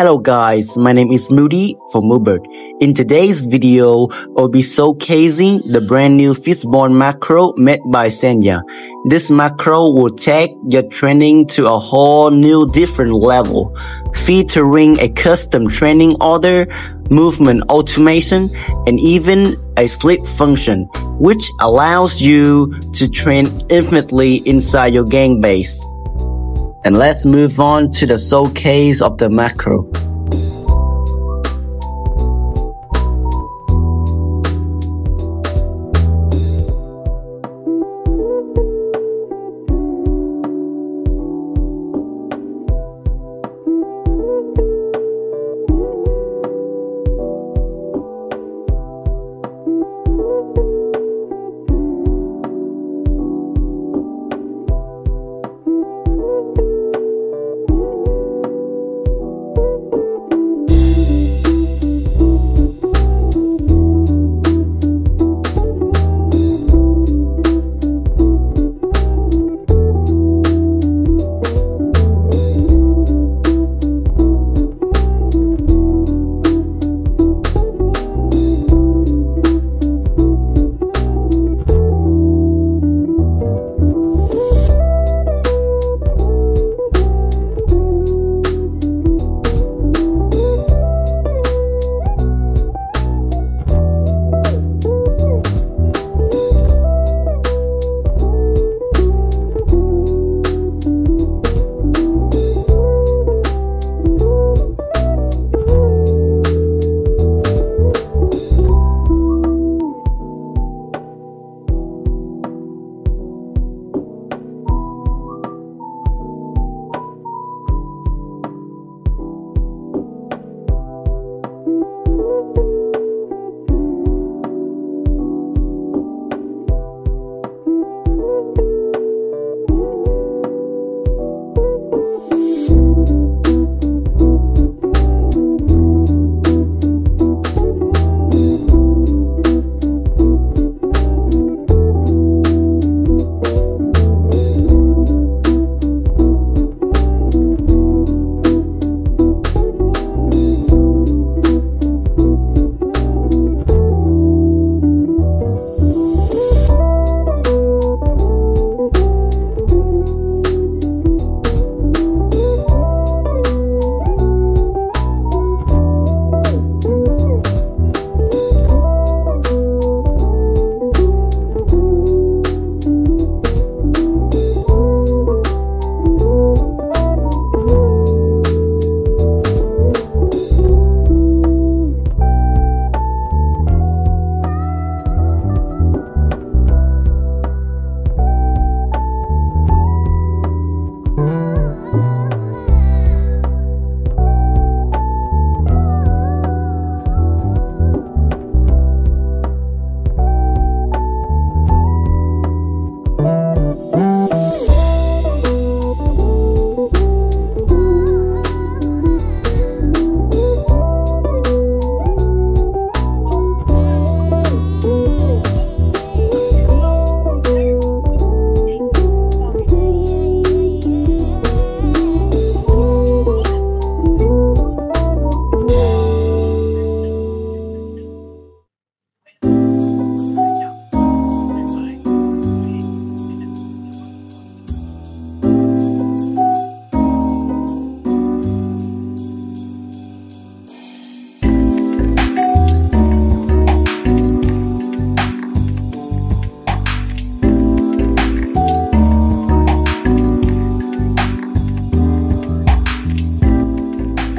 Hello guys, my name is Mooty from Moobert. In today's video, I'll be showcasing the brand new Fistborn macro made by Senya. This macro will take your training to a whole new different level, featuring a custom training order, movement automation, and even a sleep function, which allows you to train infinitely inside your gang base. And let's move on to the showcase of the macro.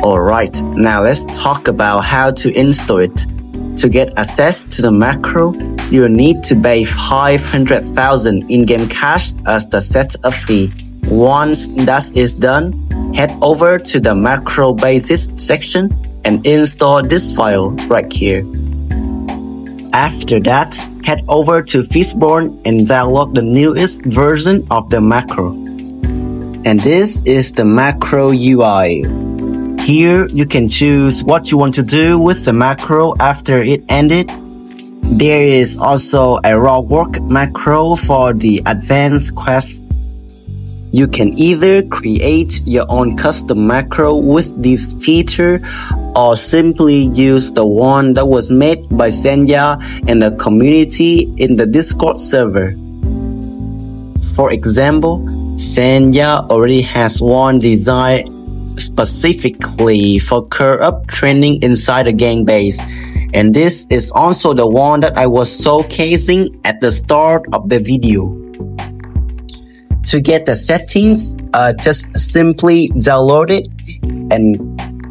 Alright, now let's talk about how to install it. To get access to the macro, you'll need to pay 500,000 in-game cash as the setup fee. Once that is done, head over to the macro basis section and install this file right here. After that, head over to Fistborn and download the newest version of the macro. And this is the macro UI. Here, you can choose what you want to do with the macro after it ended. There is also a raw work macro for the advanced quest. You can either create your own custom macro with this feature or simply use the one that was made by Senya and the community in the Discord server. For example, Senya already has one designed specifically for curve training inside the gang base. And this is also the one that I was showcasing at the start of the video. To get the settings, uh, just simply download it and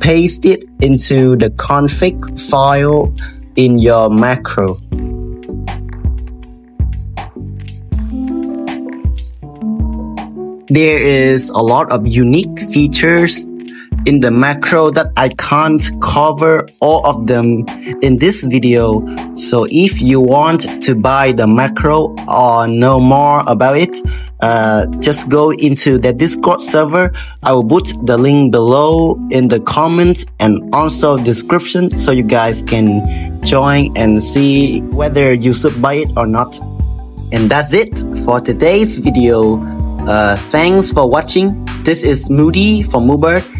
paste it into the config file in your macro. There is a lot of unique features in the macro that I can't cover all of them in this video. So if you want to buy the macro or know more about it, uh, just go into the Discord server. I will put the link below in the comments and also description so you guys can join and see whether you should buy it or not. And that's it for today's video. Uh, thanks for watching. This is Mooty from Moobert